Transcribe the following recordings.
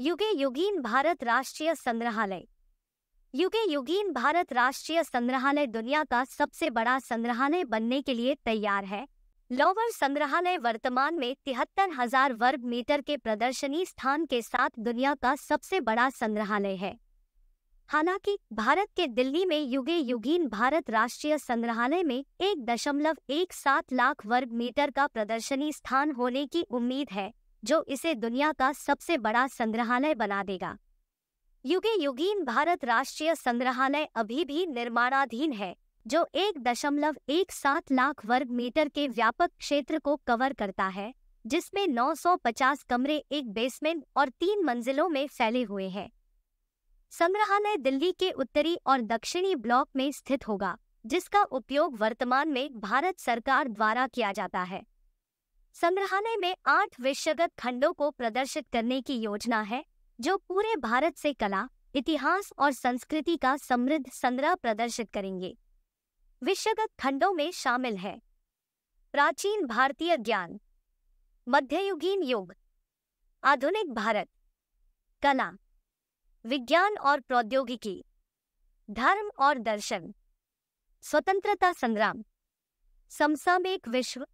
युगे युगीन भारत राष्ट्रीय संग्रहालय। युगे युगीन भारत राष्ट्रीय संग्रहालय दुनिया का सबसे बड़ा संग्रहालय बनने के लिए तैयार है। लोवर संग्रहालय वर्तमान में तिहत्तर हज़ार वर्ग मीटर के प्रदर्शनी स्थान के साथ दुनिया का सबसे बड़ा संग्रहालय है। हालाँकि भारत के दिल्ली में युगे युगीन भारत राष्ट्रीय संग्रहालय में एक दशमलव एक सात लाख वर्ग मीटर का प्रदर्शनी स्थान होने की उम्मीद है। जो इसे दुनिया का सबसे बड़ा संग्रहालय बना देगा। युगे युगीन भारत राष्ट्रीय संग्रहालय अभी भी निर्माणाधीन है, जो एक दशमलव एक सात लाख वर्ग मीटर के व्यापक क्षेत्र को कवर करता है, जिसमें 950 कमरे एक बेसमेंट और तीन मंजिलों में फैले हुए हैं। संग्रहालय दिल्ली के उत्तरी और दक्षिणी ब्लॉक में स्थित होगा, जिसका उपयोग वर्तमान में भारत सरकार द्वारा किया जाता है। संग्रहालय में आठ विषयगत खंडों को प्रदर्शित करने की योजना है, जो पूरे भारत से कला, इतिहास और संस्कृति का समृद्ध संग्रह प्रदर्शित करेंगे। विषयगत खंडों में शामिल है। प्राचीन भारतीय ज्ञान, मध्ययुगीन युग, आधुनिक भारत, कला, विज्ञान और प्रौद्योगिकी, धर्म और दर्शन, स्वतंत्रता संग्राम, समसामयिक विश्व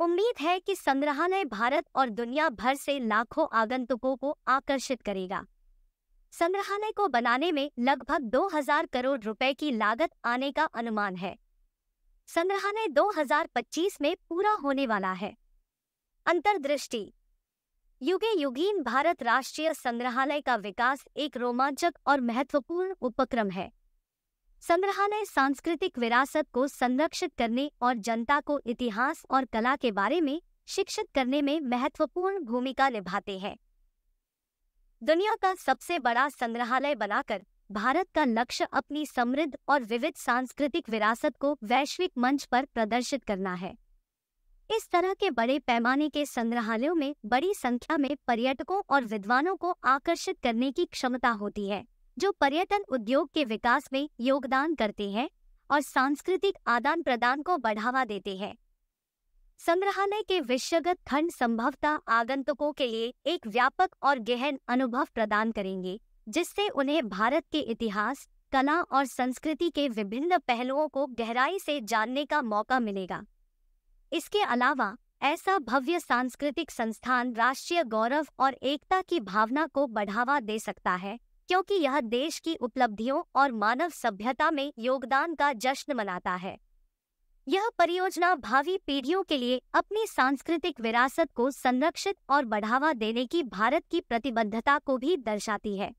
उम्मीद है कि संग्रहालय भारत और दुनिया भर से लाखों आगंतुकों को आकर्षित करेगा। संग्रहालय को बनाने में लगभग 2000 करोड़ रुपए की लागत आने का अनुमान है। संग्रहालय 2025 में पूरा होने वाला है। अंतर्दृष्टि। युगे युगीन भारत राष्ट्रीय संग्रहालय का विकास एक रोमांचक और महत्वपूर्ण उपक्रम है। संग्रहालय सांस्कृतिक विरासत को संरक्षित करने और जनता को इतिहास और कला के बारे में शिक्षित करने में महत्वपूर्ण भूमिका निभाते हैं। दुनिया का सबसे बड़ा संग्रहालय बनाकर भारत का लक्ष्य अपनी समृद्ध और विविध सांस्कृतिक विरासत को वैश्विक मंच पर प्रदर्शित करना है। इस तरह के बड़े पैमाने के संग्रहालयों में बड़ी संख्या में पर्यटकों और विद्वानों को आकर्षित करने की क्षमता होती है। जो पर्यटन उद्योग के विकास में योगदान करते हैं और सांस्कृतिक आदान प्रदान को बढ़ावा देते हैं। संग्रहालय के विश्वगत खंड संभवतः आगंतुकों के लिए एक व्यापक और गहन अनुभव प्रदान करेंगे, जिससे उन्हें भारत के इतिहास, कला और संस्कृति के विभिन्न पहलुओं को गहराई से जानने का मौका मिलेगा। इसके अलावा, ऐसा भव्य सांस्कृतिक संस्थान राष्ट्रीय गौरव और एकता की भावना को बढ़ावा दे सकता है। क्योंकि यह देश की उपलब्धियों और मानव सभ्यता में योगदान का जश्न मनाता है। यह परियोजना भावी पीढ़ियों के लिए अपनी सांस्कृतिक विरासत को संरक्षित और बढ़ावा देने की भारत की प्रतिबद्धता को भी दर्शाती है।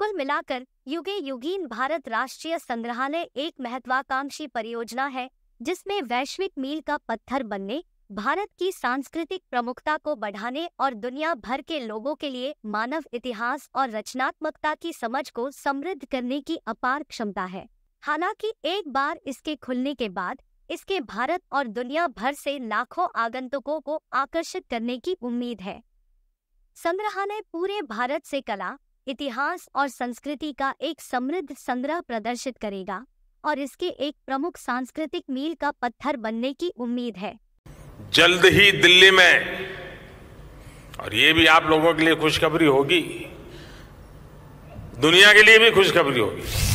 कुल मिलाकर युगे युगीन भारत राष्ट्रीय संग्रहालय एक महत्वाकांक्षी परियोजना है, जिसमें वैश्विक मील का पत्थर बनने भारत की सांस्कृतिक प्रमुखता को बढ़ाने और दुनिया भर के लोगों के लिए मानव इतिहास और रचनात्मकता की समझ को समृद्ध करने की अपार क्षमता है। हालाँकि एक बार इसके खुलने के बाद, इसके भारत और दुनिया भर से लाखों आगंतुकों को आकर्षित करने की उम्मीद है। संग्रहालय पूरे भारत से कला, इतिहास और संस्कृति का एक समृद्ध संग्रह प्रदर्शित करेगा और इसके एक प्रमुख सांस्कृतिक मील का पत्थर बनने की उम्मीद है। जल्द ही दिल्ली में। और ये भी आप लोगों के लिए खुशखबरी होगी। दुनिया के लिए भी खुशखबरी होगी।